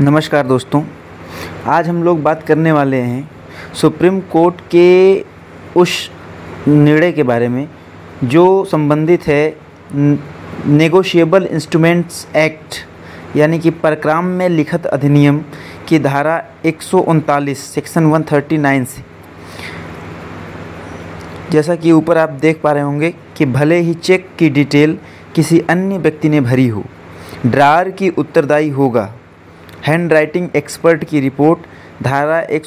नमस्कार दोस्तों, आज हम लोग बात करने वाले हैं सुप्रीम कोर्ट के उस निर्णय के बारे में, जो संबंधित है नेगोशिएबल इंस्ट्रूमेंट्स एक्ट यानी कि परक्राम में लिखित अधिनियम की धारा एक सौ उनतालीस, सेक्शन 139 से। जैसा कि ऊपर आप देख पा रहे होंगे कि भले ही चेक की डिटेल किसी अन्य व्यक्ति ने भरी हो, ड्रार की उत्तरदायी होगा हैंड राइटिंग एक्सपर्ट की रिपोर्ट, धारा एक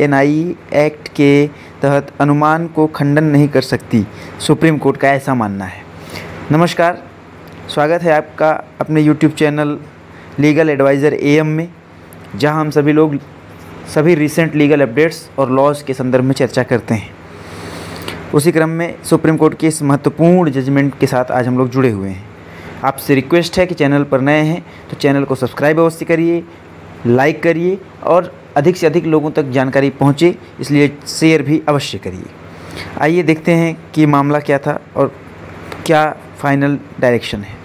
एन एक्ट के तहत अनुमान को खंडन नहीं कर सकती। सुप्रीम कोर्ट का ऐसा मानना है। नमस्कार, स्वागत है आपका अपने YouTube channel legal adviser AM में, जहाँ हम सभी लोग सभी रिसेंट लीगल अपडेट्स और लॉज के संदर्भ में चर्चा करते हैं। उसी क्रम में सुप्रीम कोर्ट के इस महत्वपूर्ण जजमेंट के साथ आज हम लोग जुड़े हुए हैं। आपसे रिक्वेस्ट है कि चैनल पर नए हैं तो चैनल को सब्सक्राइब अवश्य करिए, लाइक करिए और अधिक से अधिक लोगों तक जानकारी पहुँचे, इसलिए शेयर भी अवश्य करिए। आइए देखते हैं कि मामला क्या था और क्या फाइनल डायरेक्शन है।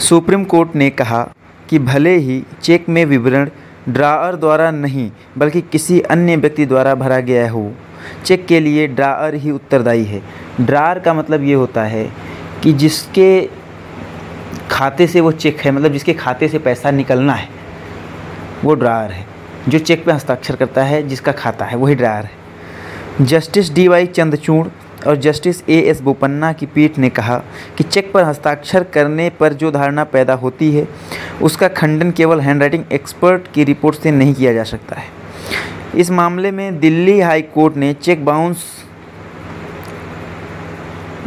सुप्रीम कोर्ट ने कहा कि भले ही चेक में विवरण ड्राअर द्वारा नहीं, बल्कि किसी अन्य व्यक्ति द्वारा भरा गया हो, चेक के लिए ड्राअर ही उत्तरदायी है। ड्राअर का मतलब ये होता है कि जिसके खाते से वो चेक है मतलब जिसके खाते से पैसा निकलना है, वो ड्रायर है। जो चेक पे हस्ताक्षर करता है, जिसका खाता है, वही ड्रायर है। जस्टिस डी वाई चंद्रचूड़ और जस्टिस ए एस बोपन्ना की पीठ ने कहा कि चेक पर हस्ताक्षर करने पर जो धारणा पैदा होती है, उसका खंडन केवल हैंडराइटिंग एक्सपर्ट की रिपोर्ट से नहीं किया जा सकता है। इस मामले में दिल्ली हाई कोर्ट ने चेक बाउंस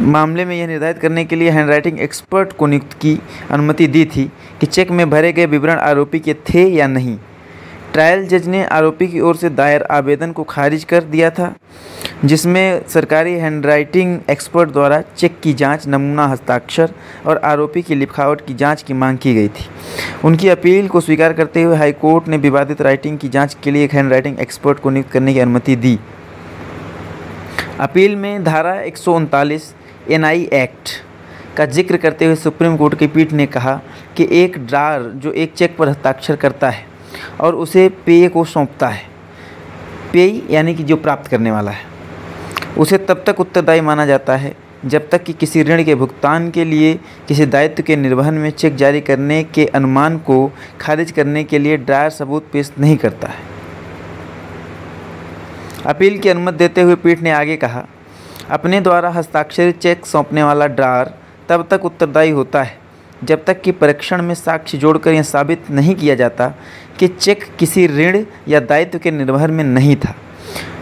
मामले में यह निर्धारित करने के लिए हैंडराइटिंग एक्सपर्ट को नियुक्त की अनुमति दी थी कि चेक में भरे गए विवरण आरोपी के थे या नहीं। ट्रायल जज ने आरोपी की ओर से दायर आवेदन को खारिज कर दिया था जिसमें सरकारी हैंडराइटिंग एक्सपर्ट द्वारा चेक की जाँच, नमूना हस्ताक्षर और आरोपी की लिखावट की जाँच की मांग की गई थी। उनकी अपील को स्वीकार करते हुए हाईकोर्ट ने विवादित राइटिंग की जाँच के लिए एक हैंडराइटिंग एक्सपर्ट को नियुक्त करने की अनुमति दी। अपील में धारा एक सौ उनतालीस एनआई एक्ट का ज़िक्र करते हुए सुप्रीम कोर्ट की पीठ ने कहा कि एक ड्रार जो एक चेक पर हस्ताक्षर करता है और उसे पेय को सौंपता है, पेय यानी कि जो प्राप्त करने वाला है, उसे तब तक उत्तरदायी माना जाता है जब तक कि किसी ऋण के भुगतान के लिए, किसी दायित्व के निर्वहन में चेक जारी करने के अनुमान को खारिज करने के लिए ड्रायर सबूत पेश नहीं करता है। अपील की अनुमति देते हुए पीठ ने आगे कहा अपने द्वारा हस्ताक्षरित चेक सौंपने वाला ड्रार तब तक उत्तरदायी होता है, जब तक कि परीक्षण में साक्ष्य जोड़कर यह साबित नहीं किया जाता कि चेक किसी ऋण या दायित्व के निर्भर में नहीं था।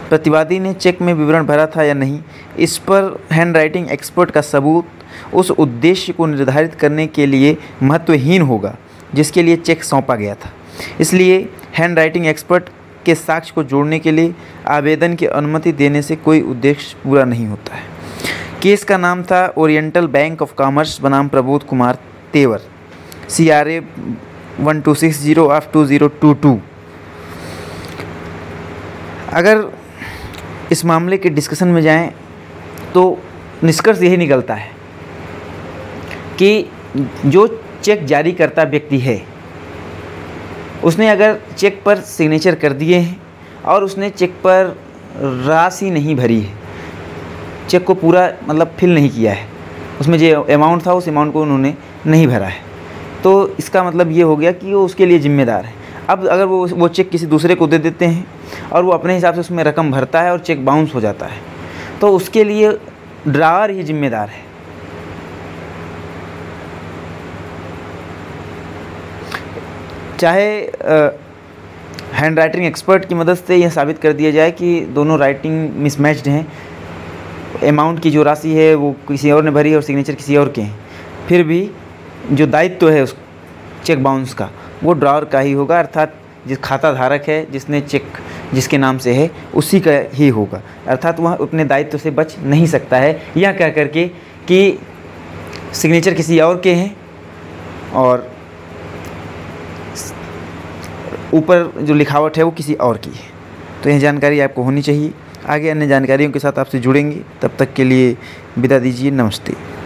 प्रतिवादी ने चेक में विवरण भरा था या नहीं, इस पर हैंड राइटिंग एक्सपर्ट का सबूत उस उद्देश्य को निर्धारित करने के लिए महत्वहीन होगा, जिसके लिए चेक सौंपा गया था। इसलिए हैंड राइटिंग एक्सपर्ट के साक्ष्य को जोड़ने के लिए आवेदन की अनुमति देने से कोई उद्देश्य पूरा नहीं होता है। केस का नाम था ओरिएंटल बैंक ऑफ़ कॉमर्स, बनाम Prabodh Kumar Tewar C R A one two six zero of two zero two two. अगर इस मामले के डिस्कशन में जाएँ तो निष्कर्ष यही निकलता है कि जो चेक जारी करता व्यक्ति है उसने अगर चेक पर सिग्नेचर कर दिए हैं और उसने चेक पर राशि नहीं भरी है, चेक को पूरा मतलब फिल नहीं किया है, उसमें जो अमाउंट था उस अमाउंट को उन्होंने नहीं भरा है। तो इसका मतलब ये हो गया कि वो उसके लिए ज़िम्मेदार है। अब अगर वो वो चेक किसी दूसरे को दे देते हैं और वो अपने हिसाब से उसमें रकम भरता है और चेक बाउंस हो जाता है तो उसके लिए ड्रावर ही जिम्मेदार है। चाहे हैंड राइटिंग एक्सपर्ट की मदद से यह साबित कर दिया जाए कि दोनों राइटिंग मिसमैच्ड हैं। अमाउंट की जो राशि है, वो किसी और ने भरी है और सिग्नेचर किसी और के हैं। फिर भी जो दायित्व तो है उस चेक बाउंस का, वो ड्रावर का ही होगा, अर्थात जिस खाता धारक है, जिसने चेक जिसके नाम से है, उसी का ही होगा। अर्थात वह अपने दायित्व से बच नहीं सकता है। यह कह करके कि सिग्नेचर किसी और के हैं और ऊपर जो लिखावट है वो किसी और की है। तो यह जानकारी आपको होनी चाहिए। आगे अन्य जानकारियों के साथ आपसे जुड़ेंगे। तब तक के लिए विदा दीजिए। नमस्ते।